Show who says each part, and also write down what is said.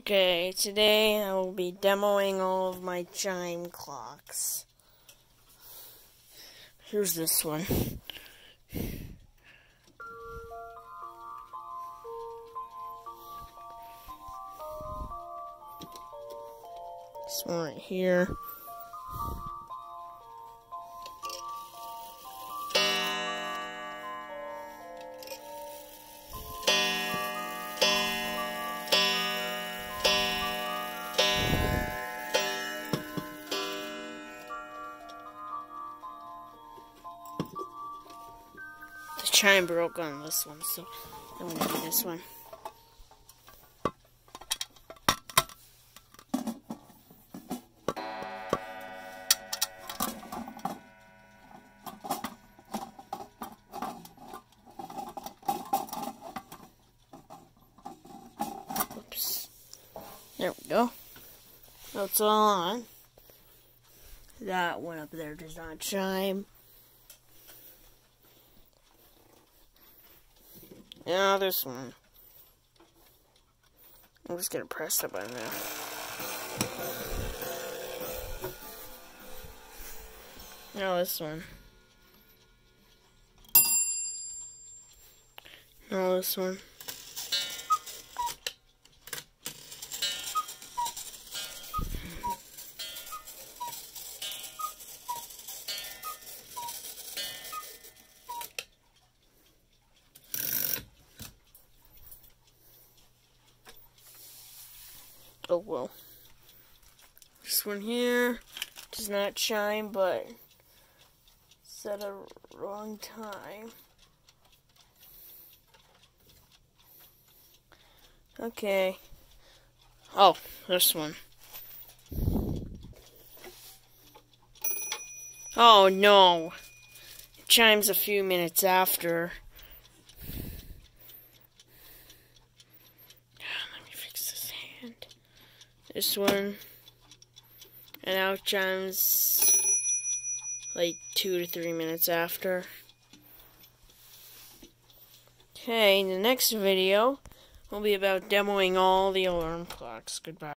Speaker 1: Okay, today I will be demoing all of my chime clocks. Here's this one. This one right here. Chime broke on this one, so I'm gonna do this one. Oops. There we go. That's all on. That one up there does not chime. Now this one. I'm just gonna press that button now. Now this one. Now this one. Oh well. This one here does not chime, but set a wrong time. Okay. Oh, this one. Oh no. It chimes a few minutes after. This one. And now it chimes like two to three minutes after. Okay, the next video will be about demoing all the alarm clocks. Goodbye.